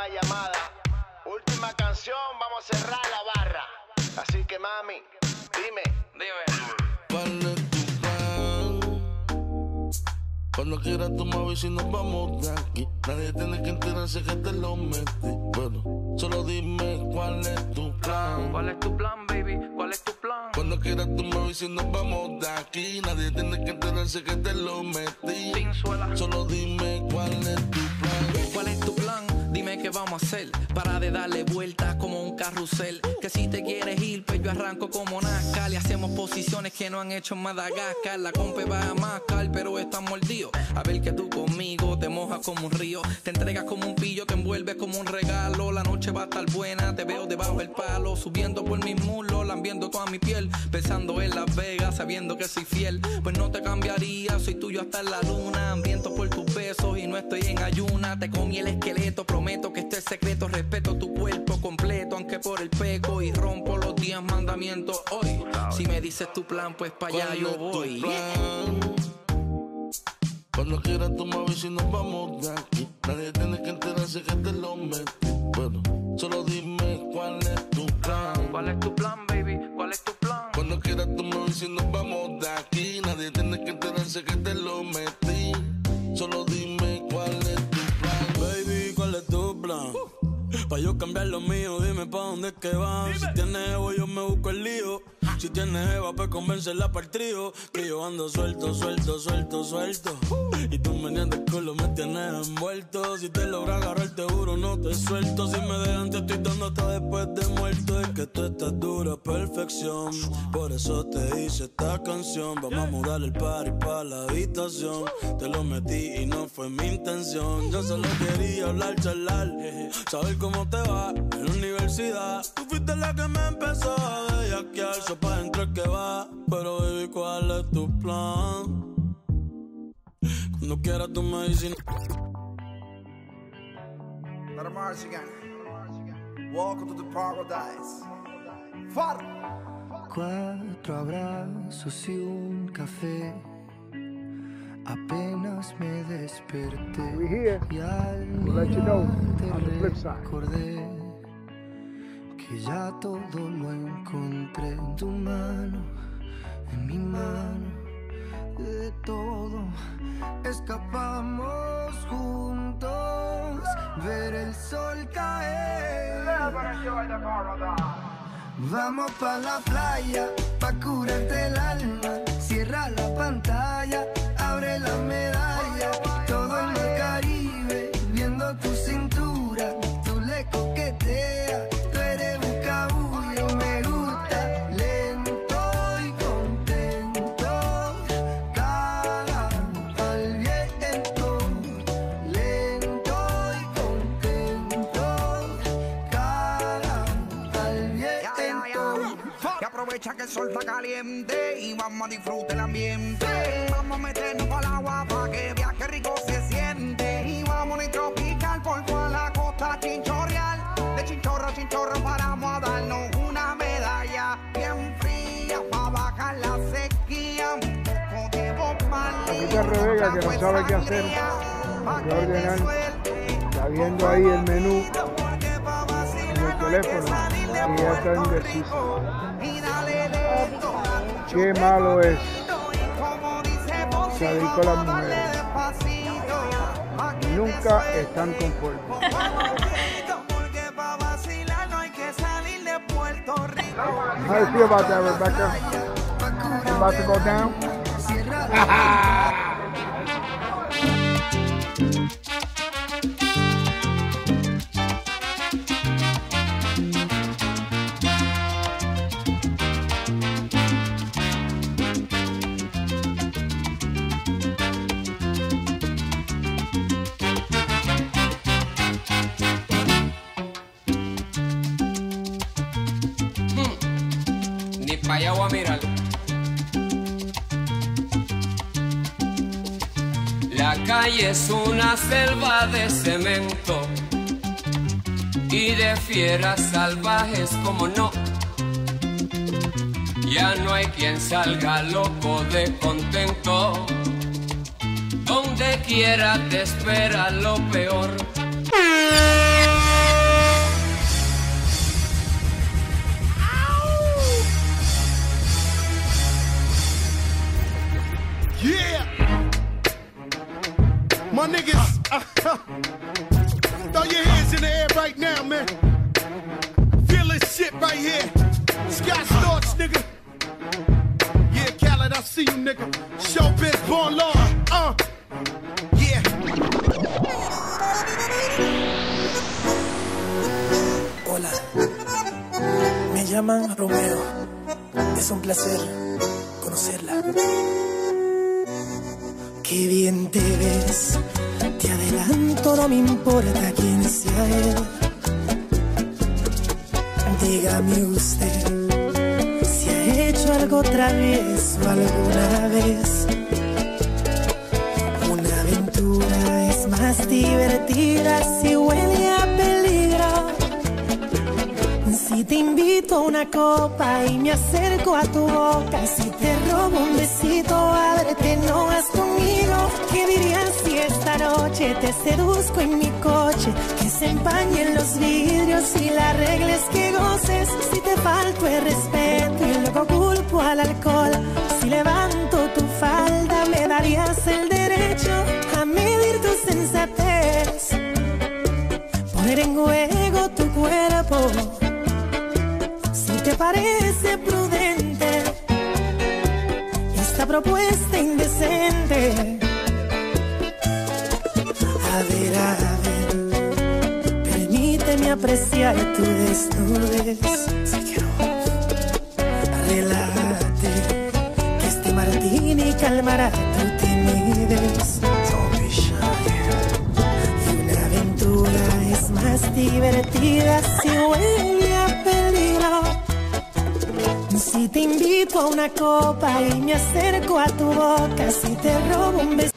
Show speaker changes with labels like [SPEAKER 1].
[SPEAKER 1] última llamada. Última canción, vamos a cerrar la barra. Así que mami, dime, dime.
[SPEAKER 2] ¿Cuál es tu plan? Cuando quieras tú me y nos vamos de aquí. Nadie tiene que enterarse que te lo metí. Pero solo dime cuál es tu plan.
[SPEAKER 3] ¿Cuál es tu plan, baby? ¿Cuál es tu plan?
[SPEAKER 2] Cuando quieras tú me y nos vamos de aquí. Nadie tiene que enterarse que te lo metí.
[SPEAKER 3] Pinzuela.
[SPEAKER 2] Solo dime cuál es tu plan.
[SPEAKER 3] Vamos a hacer para de darle vueltas como un carrusel. Que si te quieres ir, pues yo arranco como Nazca. Y hacemos posiciones que no han hecho en Madagascar. La compa va a mascar, pero está mordido. A ver que tú conmigo te mojas como un río. Te entregas como un pillo, te envuelves como un regalo. La noche va a estar buena, te veo debajo del palo. Subiendo por mis muslos, lambiendo toda mi piel. Pensando en Las Vegas, sabiendo que soy fiel. Pues no te cambiaría, soy tuyo hasta la luna. Ambiento por tus besos y no estoy en ayuna. Te comí el esqueleto, prometo que este es secreto. Respeto tu cuerpo completo, aunque por el peco. Y rompo los diez mandamientos hoy. Si me dices tu plan, pues para allá
[SPEAKER 2] ¿Cuál
[SPEAKER 3] yo
[SPEAKER 2] tu
[SPEAKER 3] voy.
[SPEAKER 2] Cuando quieras tú me y nos vamos de aquí. Nadie tiene que enterarse que te lo metí. Pero solo dime cuál es tu plan.
[SPEAKER 3] ¿Cuál es tu plan, baby? ¿Cuál es tu plan?
[SPEAKER 2] Cuando quieras tú me y nos vamos de aquí. Nadie tiene que enterarse que te lo metí. Solo dime
[SPEAKER 4] Cambiar lo mío, dime pa' dónde es que van. Si tienes ego, yo me busco el lío. Si tienes ego, pues convencerla para el trío. Que yo ando suelto, suelto, suelto, suelto. Y tú me el culo, me tienes envuelto. Si te logra agarrar, te juro, no te suelto. Si me dejan, te estoy dando hasta después de muerto. Es que tú Por eso te hice esta canción. Vamos a mudar el party pa' la habitación. Te lo metí y no fue mi intención. Yo solo quería hablar, charlar. Saber cómo te va en la universidad. Tú fuiste la que me empezó a bellaquear. So pa' dentro que va. Pero baby, ¿cuál es tu plan? Cuando quieras tú me dices.
[SPEAKER 5] Let again. Welcome to the paradise. Far.
[SPEAKER 6] Cuatro abrazos y un café. Apenas me desperté
[SPEAKER 7] We here
[SPEAKER 6] y al
[SPEAKER 7] to let you know on the flip side.
[SPEAKER 6] recordé que ya todo lo encontré en tu mano, en mi mano, de todo escapamos juntos, ver el sol caer. Vamos pa la playa, pa curarte el alma. Cierra la pantalla, abre la medalla. Todo el mar Caribe, viendo tu cintura. Tú le coqueteas, Y
[SPEAKER 5] aprovecha que el sol está caliente y vamos a disfrutar el ambiente. Vamos a meternos el agua para que viaje rico se siente. Y vamos a tropical por toda la costa chinchorreal. De chinchorro a chinchorro paramos a darnos una medalla bien fría para bajar la sequía. Un poco de
[SPEAKER 7] Aquí Rebeca, que no sabe qué hacer.
[SPEAKER 5] te
[SPEAKER 7] ordenar. Está viendo ahí el menú en el teléfono ya está indecisa. Qué malo es salir con las mujeres. Nunca están conformes. How do you feel about that, Rebecca? You about to go down?
[SPEAKER 8] La calle es una selva de cemento y de fieras salvajes como no. Ya no hay quien salga loco de contento. Donde quiera te espera lo peor.
[SPEAKER 9] niggas, throw your hands in the air right now, man. Feel this shit right here. Scott Storch, nigga. Yeah, Khaled, I see you, nigga. Showbiz, born law. Uh, yeah.
[SPEAKER 10] Hola. Me llaman Romeo. Es un placer conocerla. Qué bien te ves, te adelanto, no me importa quién sea él. Dígame usted si ha hecho algo travieso alguna vez. Una aventura es más divertida si huele a peligro. Si te invito a una copa y me acerco a tu boca, si te robo un besito, noche te seduzco en mi coche? Que se empañen los vidrios y la regla es que goces. Si te falto el respeto y luego culpo al alcohol, si levanto tu falda, me darías el derecho a medir tu sensatez. Poner en juego tu cuerpo si te parece prudente esta propuesta indecente. Apreciar tu desnudez. Relájate, que este martini calmará tu timidez. Y una aventura es más divertida si huele a peligro. Si te invito a una copa y me acerco a tu boca, si te robo un besito